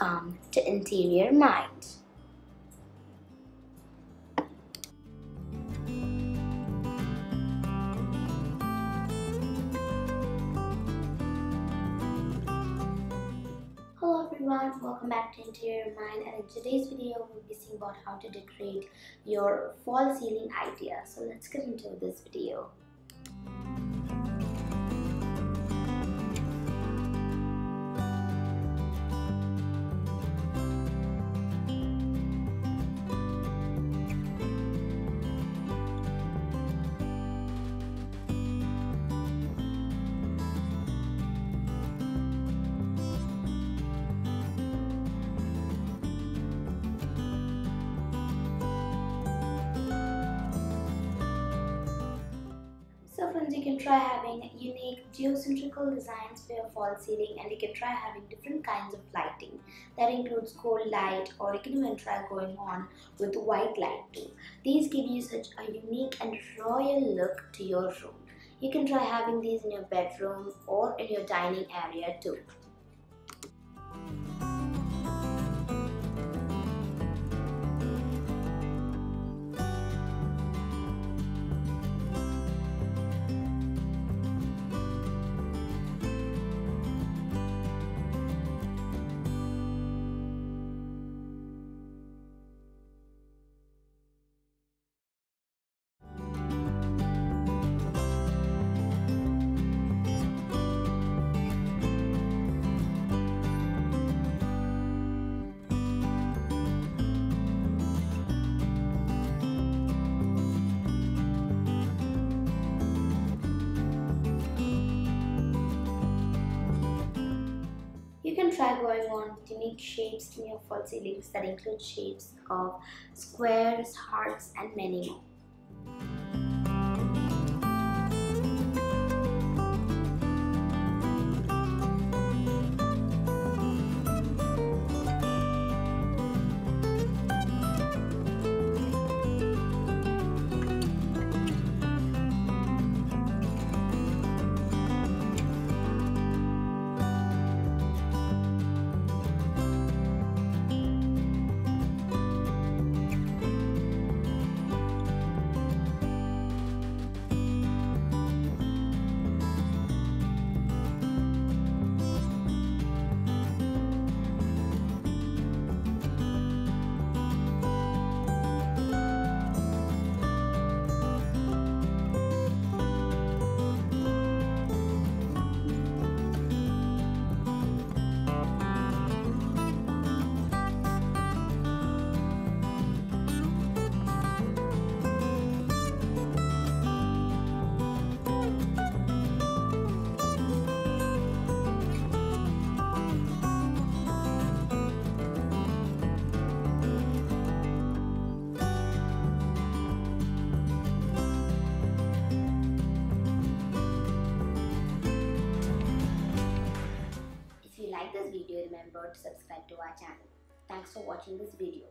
Welcome to Interior Mind. Hello everyone, welcome back to Interior Mind and in today's video we'll be seeing about how to decorate your false ceiling idea. So let's get into this video. You can try having unique geocentrical designs for your false ceiling and you can try having different kinds of lighting. That includes cold light or you can even try going on with white light too. These give you such a unique and royal look to your room. You can try having these in your bedroom or in your dining area too. You can try going on with unique shapes in your false ceilings that include shapes of squares, hearts, and many more. Remember to subscribe to our channel. Thanks for watching this video.